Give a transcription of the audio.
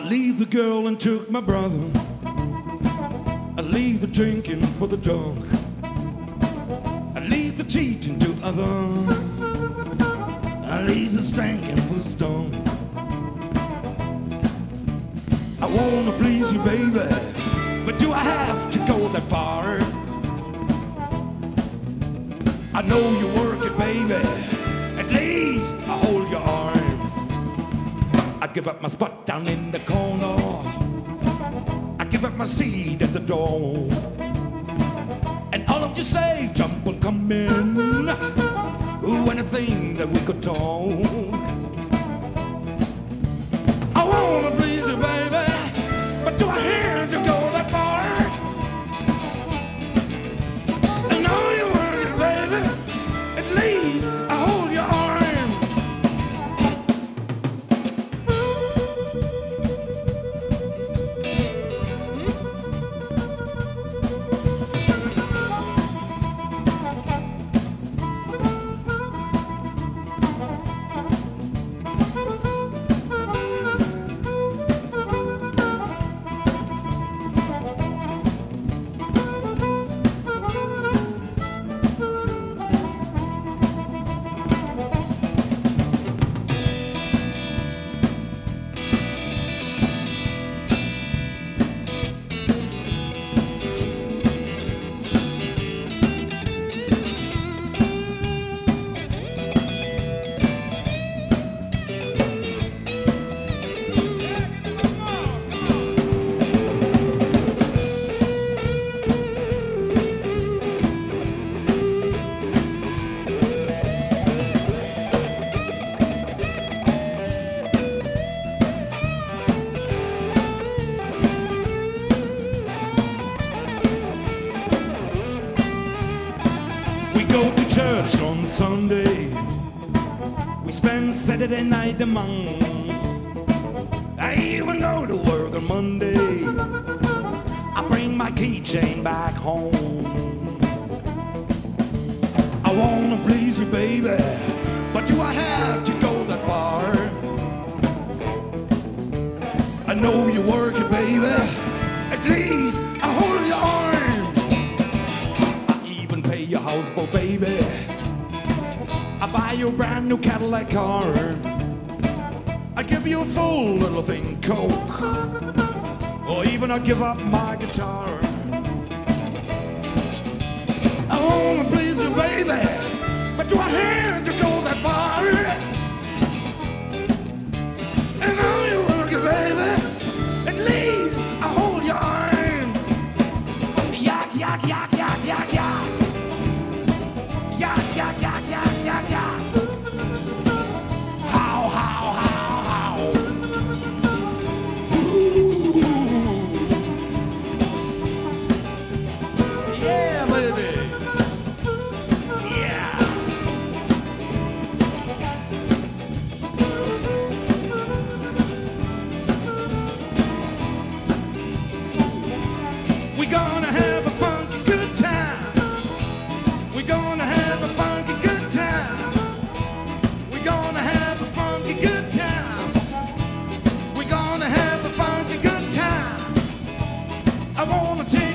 leave the girl and took my brother. I leave the drinking for the drunk. I leave the cheating to other. I leave the stankin' for the stone. I wanna please you, baby, but do I have to go that far? I know you work it, baby. At least I hold your arms. I give up my spot down in the corner. I give up my seat at the door. And all of you say, jump and come in. Ooh, anything that we could talk. Go to church on Sunday. We spend Saturday night among. I even go to work on Monday. I bring my keychain back home. I wanna please you, baby, but do I have to go that far? I know you work baby. At least houseboat, baby. I buy you a brand new Cadillac car. I give you a full little thing Coke. Or even I give up my guitar. I wanna please you, baby. But do I have politics.